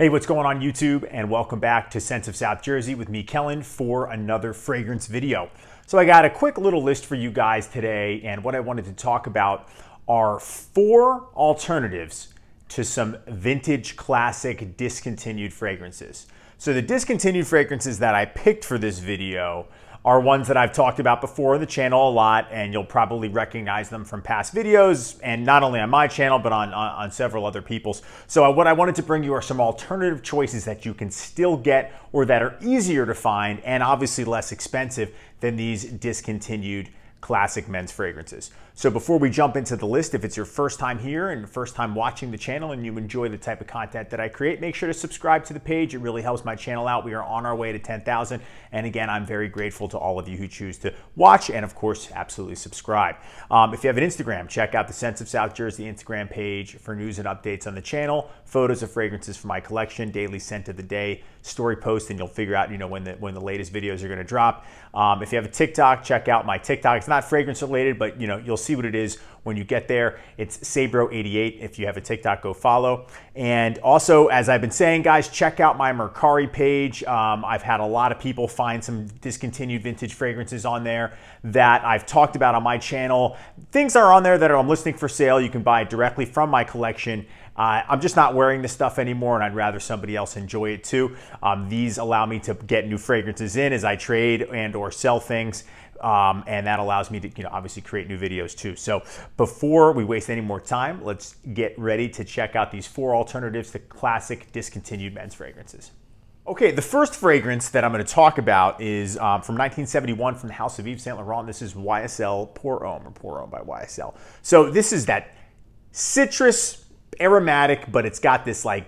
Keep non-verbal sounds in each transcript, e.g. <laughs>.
Hey, what's going on YouTube? And welcome back to Scents of South Jersey with me, Kellen, for another fragrance video. So I got a quick little list for you guys today, and what I wanted to talk about are four alternatives to some vintage classic discontinued fragrances. So the discontinued fragrances that I picked for this video are ones that I've talked about before on the channel a lot, and you'll probably recognize them from past videos, and not only on my channel, but on, on, on several other people's. So uh, what I wanted to bring you are some alternative choices that you can still get or that are easier to find and obviously less expensive than these discontinued classic men's fragrances. So before we jump into the list, if it's your first time here and first time watching the channel and you enjoy the type of content that I create, make sure to subscribe to the page. It really helps my channel out. We are on our way to 10,000. And again, I'm very grateful to all of you who choose to watch and of course, absolutely subscribe. Um, if you have an Instagram, check out the Scents of South Jersey Instagram page for news and updates on the channel, photos of fragrances from my collection, daily scent of the day, story post, and you'll figure out, you know, when the, when the latest videos are going to drop. Um, if you have a TikTok, check out my TikTok. It's not fragrance related, but you know, you'll see what it is when you get there. It's SabeBro88. If you have a TikTok, go follow. And also, as I've been saying, guys, check out my Mercari page. Um, I've had a lot of people find some discontinued vintage fragrances on there that I've talked about on my channel. Things are on there that I'm listing for sale. You can buy directly from my collection. Uh, I'm just not wearing this stuff anymore, and I'd rather somebody else enjoy it too. Um, these allow me to get new fragrances in as I trade and or sell things. Um, and that allows me to, you know, obviously create new videos too. So before we waste any more time, let's get ready to check out these four alternatives to classic discontinued men's fragrances. Okay, the first fragrance that I'm going to talk about is um, from 1971 from the House of Yves Saint Laurent. This is YSL Pour Homme or Pour Homme by YSL. So this is that citrus aromatic, but it's got this like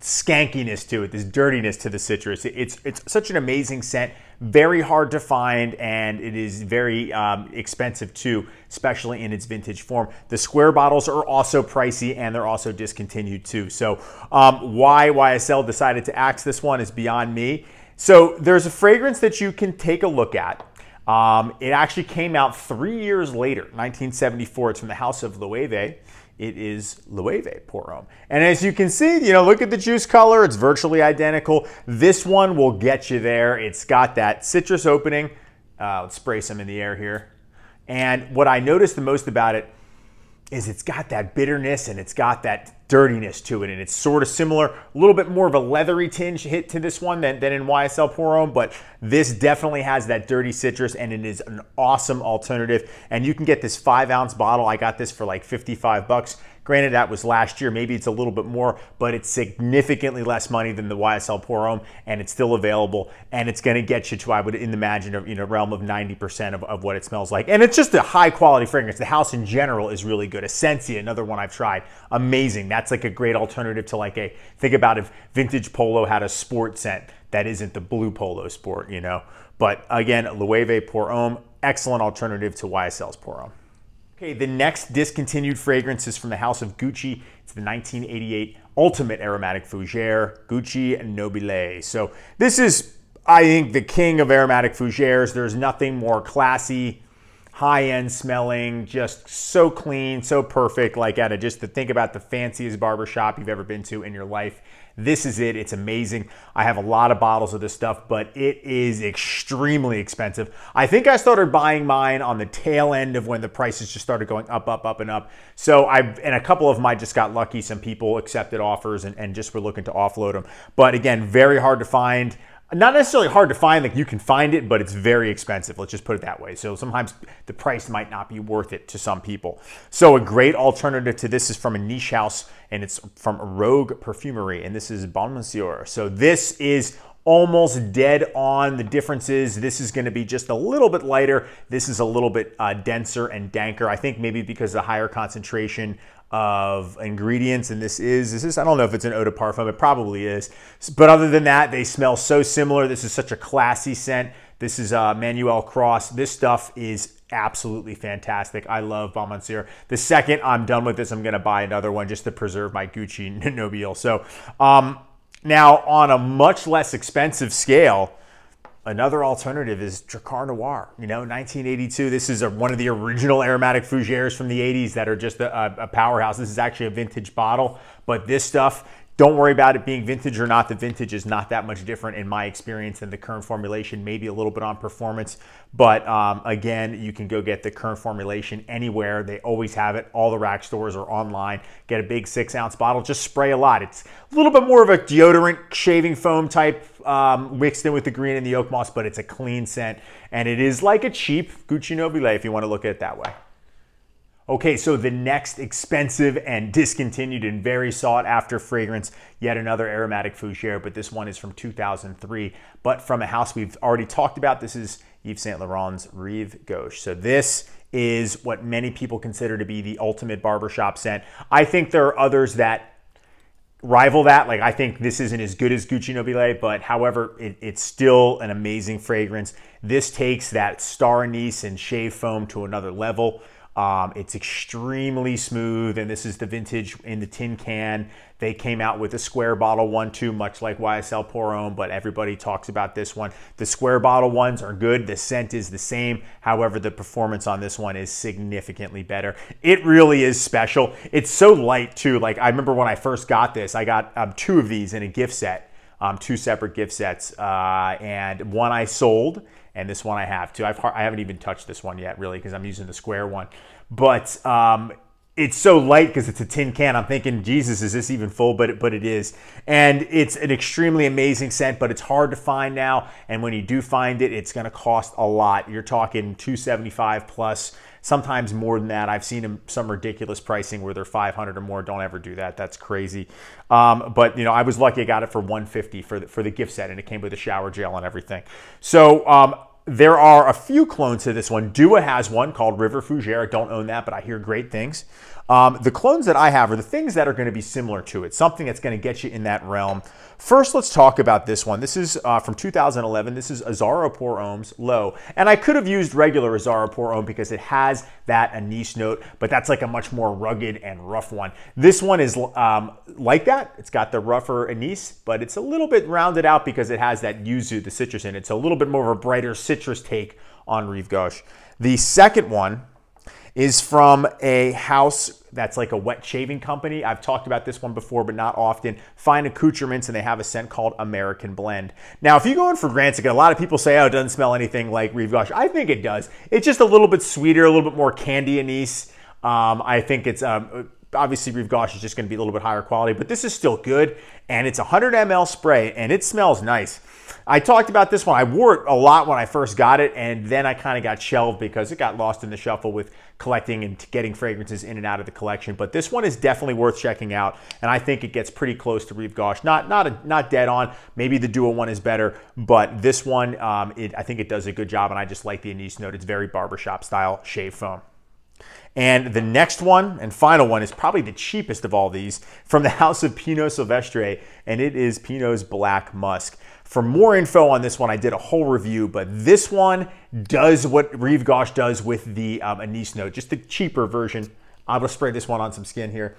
skankiness to it, this dirtiness to the citrus. It's it's such an amazing scent, very hard to find, and it is very um, expensive too, especially in its vintage form. The square bottles are also pricey, and they're also discontinued too. So um, why YSL decided to axe this one is beyond me. So there's a fragrance that you can take a look at. Um, it actually came out three years later, 1974. It's from the House of Loewe it is Loewe Homme. And as you can see, you know, look at the juice color. It's virtually identical. This one will get you there. It's got that citrus opening. Uh, let's spray some in the air here. And what I noticed the most about it is it's got that bitterness and it's got that dirtiness to it. And it's sort of similar, a little bit more of a leathery tinge hit to this one than, than in YSL Homme, but this definitely has that dirty citrus and it is an awesome alternative. And you can get this five ounce bottle. I got this for like 55 bucks. Granted, that was last year. Maybe it's a little bit more, but it's significantly less money than the YSL Pour Homme, and it's still available. And it's going to get you to, I would imagine, a you know, realm of 90% of, of what it smells like. And it's just a high quality fragrance. The house in general is really good. Esencia, another one I've tried, amazing. That's like a great alternative to like a, think about if Vintage Polo had a sport scent that isn't the blue Polo sport, you know. But again, Loewe Pour Homme, excellent alternative to YSL's Pour Homme. Okay, the next discontinued fragrance is from the house of Gucci. It's the 1988 Ultimate Aromatic Fougere, Gucci Nobile. So this is, I think, the king of aromatic fougères. There's nothing more classy, high-end smelling, just so clean, so perfect. Like at a, just to think about the fanciest barbershop you've ever been to in your life. This is it. It's amazing. I have a lot of bottles of this stuff, but it is extremely expensive. I think I started buying mine on the tail end of when the prices just started going up, up, up, and up. So I and a couple of them I just got lucky. Some people accepted offers and, and just were looking to offload them. But again, very hard to find not necessarily hard to find like you can find it but it's very expensive. Let's just put it that way. So sometimes the price might not be worth it to some people. So a great alternative to this is from a niche house and it's from rogue perfumery and this is bon monsieur so this is almost dead on. The differences this is going to be just a little bit lighter. This is a little bit uh, denser and danker. I think maybe because of the higher concentration of ingredients and this is this is I don't know if it's an eau de parfum it probably is but other than that they smell so similar. This is such a classy scent. This is uh, Manuel Cross. This stuff is absolutely fantastic. I love Bon Monsieur the second I'm done with this I'm gonna buy another one just to preserve my Gucci <laughs> Nobile so um, now on a much less expensive scale Another alternative is Drakkar Noir. You know, 1982. This is a, one of the original aromatic fougères from the 80s that are just a, a powerhouse. This is actually a vintage bottle, but this stuff Don't worry about it being vintage or not. The vintage is not that much different in my experience than the current formulation, maybe a little bit on performance. But um, again, you can go get the current formulation anywhere. They always have it. All the rack stores are online. Get a big six ounce bottle, just spray a lot. It's a little bit more of a deodorant shaving foam type um, mixed in with the green and the oak moss, but it's a clean scent. And it is like a cheap Gucci Nobile if you want to look at it that way. Okay, so the next expensive and discontinued and very sought after fragrance, yet another aromatic fougere, but this one is from 2003, but from a house we've already talked about. This is Yves Saint Laurent's Rive Gauche. So this is what many people consider to be the ultimate barbershop scent. I think there are others that rival that. Like I think this isn't as good as Gucci Nobile, but however, it, it's still an amazing fragrance. This takes that star anise and shave foam to another level. Um, it's extremely smooth, and this is the vintage in the tin can. They came out with a square bottle one too, much like YSL Homme, but everybody talks about this one. The square bottle ones are good. The scent is the same. However, the performance on this one is significantly better. It really is special. It's so light too. Like I remember when I first got this, I got um, two of these in a gift set, um, two separate gift sets, uh, and one I sold and this one I have too. I've, I haven't even touched this one yet, really, because I'm using the square one. But um, it's so light because it's a tin can. I'm thinking, Jesus, is this even full? But it, but it is, and it's an extremely amazing scent. But it's hard to find now, and when you do find it, it's going to cost a lot. You're talking 275 plus sometimes more than that. I've seen some ridiculous pricing where they're 500 or more. Don't ever do that. That's crazy. Um, but you know, I was lucky. I got it for 150 for the, for the gift set, and it came with a shower gel and everything. So um, there are a few clones to this one. Dua has one called River Fougere. Don't own that, but I hear great things. Um, the clones that I have are the things that are going to be similar to it, something that's going to get you in that realm. First, let's talk about this one. This is uh, from 2011. This is Azzaro Pour Homme L'Eau. And I could have used regular Azzaro Pour Homme because it has that anise note, but that's like a much more rugged and rough one. This one is um, like that. It's got the rougher anise, but it's a little bit rounded out because it has that yuzu, the citrus in it. It's a little bit more of a brighter citrus take on Rive Gauche. The second one is from a house that's like a wet shaving company. I've talked about this one before, but not often. Fine accoutrements, and they have a scent called American Blend. Now, if you go in Fragrantica, a lot of people say, oh, it doesn't smell anything like Rive Gauche. I think it does. It's just a little bit sweeter, a little bit more candy anise. Um, I think it's um, obviously Rive Gauche is just going to be a little bit higher quality, but this is still good. And it's 100 ml spray, and it smells nice. I talked about this one. I wore it a lot when I first got it, and then I kind of got shelved because it got lost in the shuffle with collecting and getting fragrances in and out of the collection. But this one is definitely worth checking out, and I think it gets pretty close to Rive Gauche. Not not a, not dead on. Maybe the Dua one is better, but this one, um, it, I think it does a good job, and I just like the anise note. It's very barbershop style shave foam. And the next one and final one is probably the cheapest of all these from the <laughs> house of Pino Silvestre, and it is Pino's Black Musk. For more info on this one, I did a whole review, but this one does what Rive Gauche does with the um, anise note, just the cheaper version. I'm gonna spray this one on some skin here.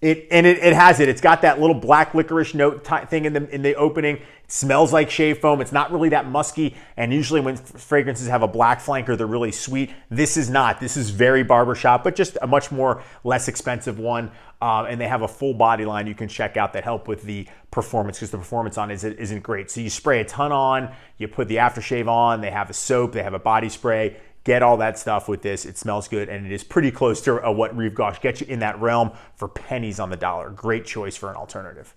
It and it, it has it. It's got that little black licorice note thing in the in the opening. It smells like shave foam. It's not really that musky. And usually when fragrances have a black flanker, they're really sweet. This is not. This is very barbershop, but just a much more less expensive one. Um, and they have a full body line you can check out that help with the performance because the performance on it isn't, isn't great. So you spray a ton on, you put the aftershave on. They have a soap. They have a body spray Get all that stuff with this. It smells good and it is pretty close to uh, what Rive Gauche gets you in that realm for pennies on the dollar. Great choice for an alternative.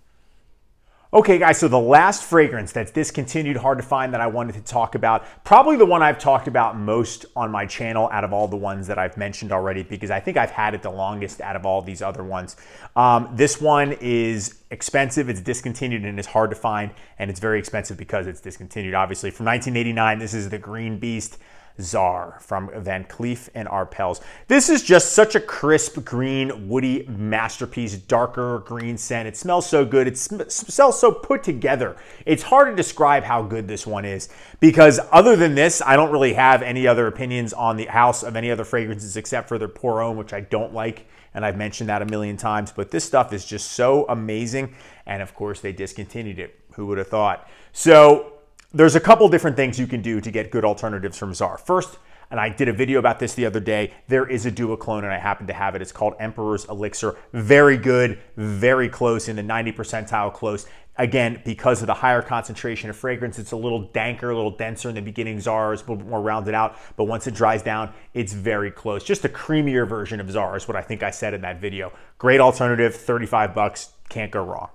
Okay, guys, so the last fragrance that's discontinued, hard to find that I wanted to talk about, probably the one I've talked about most on my channel out of all the ones that I've mentioned already, because I think I've had it the longest out of all these other ones. Um, this one is expensive, it's discontinued, and it's hard to find, and it's very expensive because it's discontinued, obviously. From 1989, this is the Green Beast. Czar from Van Cleef and Arpels. This is just such a crisp green, woody masterpiece, darker green scent. It smells so good. It smells so put together. It's hard to describe how good this one is because other than this, I don't really have any other opinions on the house of any other fragrances except for their Pour Homme, which I don't like. And I've mentioned that a million times, but this stuff is just so amazing. And of course, they discontinued it. Who would have thought? So there's a couple different things you can do to get good alternatives from Czar. First, and I did a video about this the other day. There is a duoclone, and I happen to have it. It's called Emperor's Elixir. Very good, very close in the 90 percentile close. Again, because of the higher concentration of fragrance, it's a little danker, a little denser in the beginning. Czar is a little more rounded out, but once it dries down, it's very close. Just a creamier version of Czar is what I think I said in that video. Great alternative, 35 bucks, can't go wrong.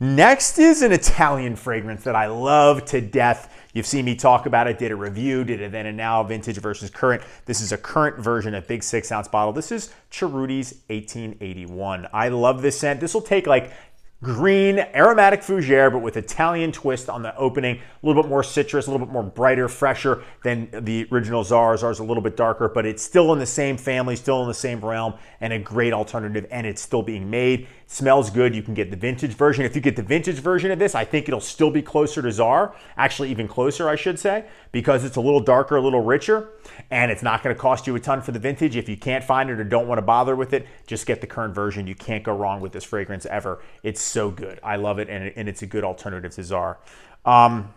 Next is an Italian fragrance that I love to death. You've seen me talk about it, did a review, did it then and now, vintage versus current. This is a current version, a big six ounce bottle. This is Cerruti's 1881. I love this scent. This will take like green aromatic fougere, but with Italian twist on the opening. A little bit more citrus, a little bit more brighter, fresher than the original Czar. Czar's a little bit darker, but it's still in the same family, still in the same realm, and a great alternative, and it's still being made. Smells good. You can get the vintage version. If you get the vintage version of this, I think it'll still be closer to Czar, actually even closer, I should say, because it's a little darker, a little richer, and it's not going to cost you a ton for the vintage. If you can't find it or don't want to bother with it, just get the current version. You can't go wrong with this fragrance ever. It's so good. I love it, and, and it's a good alternative to Czar. Um,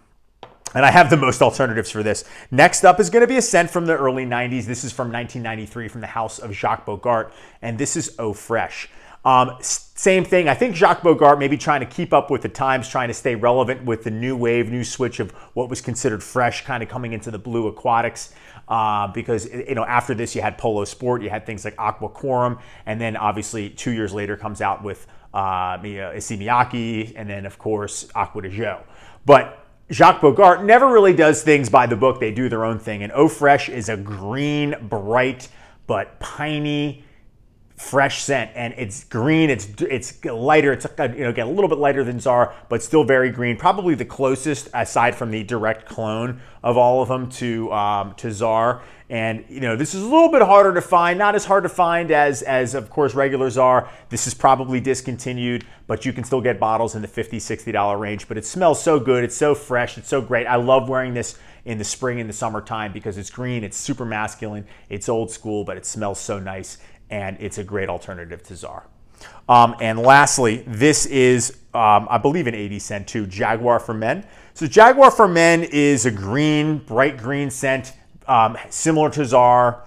and I have the most alternatives for this. Next up is going to be a scent from the early 90s. This is from 1993 from the house of Jacques Bogart, and this is Eau Fresh. Um, same thing. I think Jacques Bogart maybe trying to keep up with the times, trying to stay relevant with the new wave, new switch of what was considered fresh, kind of coming into the blue aquatics. Uh, because you know after this you had Polo Sport, you had things like Aqua Quorum, and then obviously two years later comes out with uh, Issey Miyake, and then of course Acqua di Gio. But Jacques Bogart never really does things by the book. They do their own thing. And Eau Fresh is a green, bright, but piney, fresh scent and it's green it's it's lighter it's you know again a little bit lighter than Czar but still very green. Probably the closest aside from the direct clone of all of them to um, to Czar and you know this is a little bit harder to find not as hard to find as as of course regular Czar this is probably discontinued but you can still get bottles in the 50 60 dollar range but it smells so good it's so fresh it's so great. I love wearing this in the spring and the summertime because it's green, it's super masculine, it's old school, but it smells so nice and it's a great alternative to Czar. Um, and lastly, this is, um, I believe, an 80 cent too, Jaguar for Men. So Jaguar for Men is a green, bright green scent, um, similar to Czar.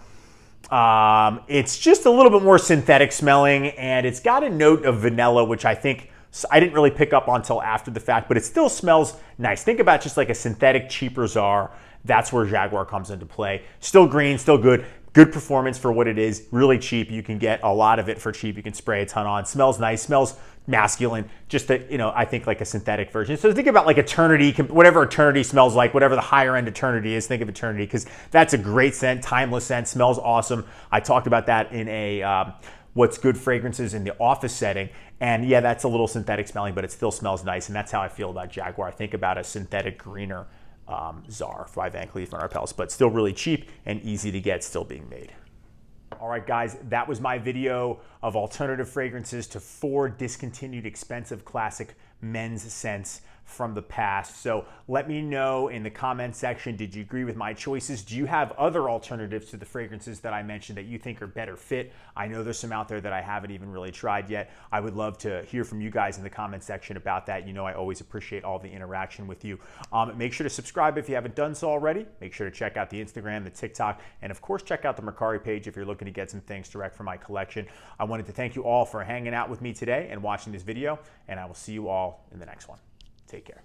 Um, it's just a little bit more synthetic smelling, and it's got a note of vanilla, which I think I didn't really pick up until after the fact, but it still smells nice. Think about just like a synthetic, cheaper Czar. That's where Jaguar comes into play. Still green, still good. Good performance for what it is, really cheap. You can get a lot of it for cheap. You can spray a ton on. Smells nice, smells masculine. Just a, you know, I think like a synthetic version. So think about like Eternity, whatever Eternity smells like, whatever the higher end Eternity is, think of Eternity because that's a great scent, timeless scent, smells awesome. I talked about that in a um, what's good fragrances in the office setting. And yeah, that's a little synthetic smelling, but it still smells nice. And that's how I feel about Jaguar. I think about a synthetic greener um, Czar by Van Cleef Arpels, but still really cheap and easy to get, still being made. All right, guys, that was my video of alternative fragrances to four discontinued expensive classic men's scents from the past. So let me know in the comment section, did you agree with my choices? Do you have other alternatives to the fragrances that I mentioned that you think are better fit? I know there's some out there that I haven't even really tried yet. I would love to hear from you guys in the comment section about that. You know I always appreciate all the interaction with you. Um, make sure to subscribe if you haven't done so already. Make sure to check out the Instagram, the TikTok, and of course check out the Mercari page if you're looking to get some things direct from my collection. I wanted to thank you all for hanging out with me today and watching this video, and I will see you in the next one. Take care.